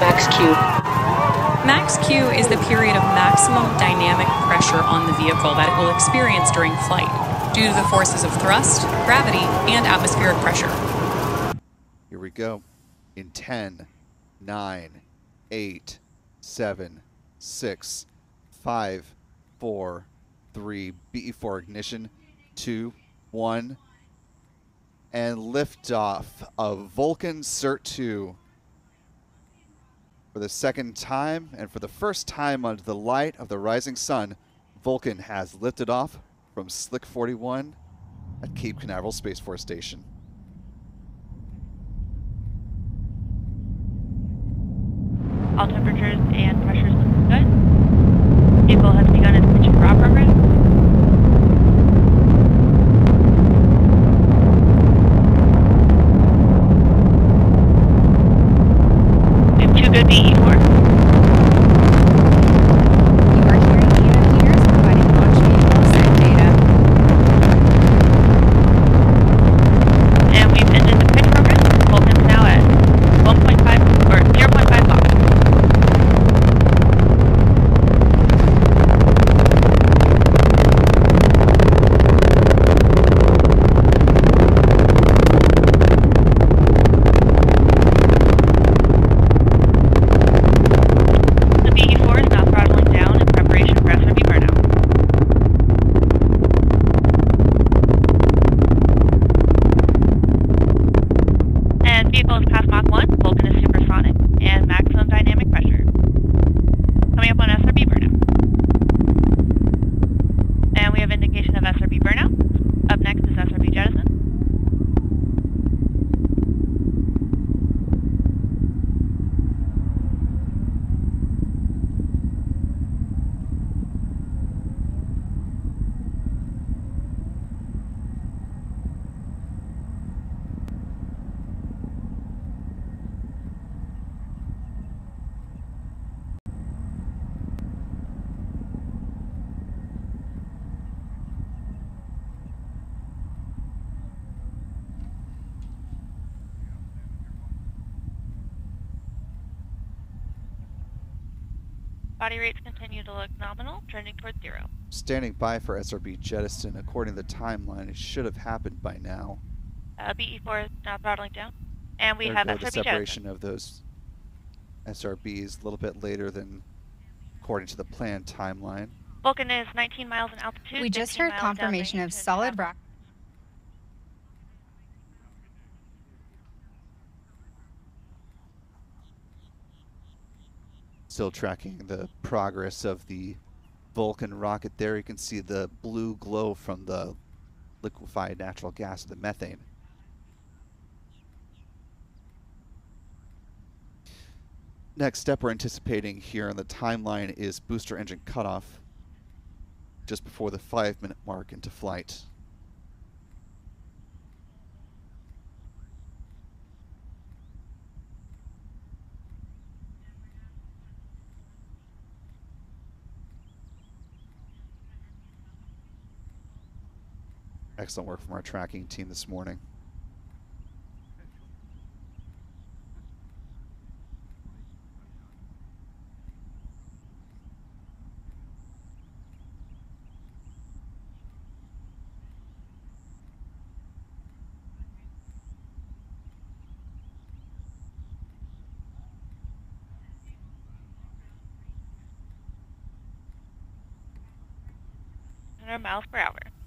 max Q? Max Q is the period of maximum dynamic pressure on the vehicle that it will experience during flight due to the forces of thrust, gravity, and atmospheric pressure. Here we go. In 10, 9, 8, 7, 6, 5, 4, 3, BE4 ignition, 2, 1, and liftoff of Vulcan Cert 2 for the second time and for the first time under the light of the rising sun, Vulcan has lifted off from Slick 41 at Cape Canaveral Space Force Station. All temperatures and pressures look good. Vehicle has begun its Body rates continue to look nominal, trending towards zero. Standing by for SRB jettison. According to the timeline, it should have happened by now. Uh, BE4 is now throttling down. And we there have go SRB the separation jettison. of those SRBs a little bit later than according to the planned timeline. Vulcan is 19 miles in altitude. We just heard confirmation of solid rock. Still tracking the progress of the Vulcan rocket there. You can see the blue glow from the liquefied natural gas, the methane. Next step we're anticipating here on the timeline is booster engine cutoff just before the five minute mark into flight. Excellent work from our tracking team this morning. miles per hour.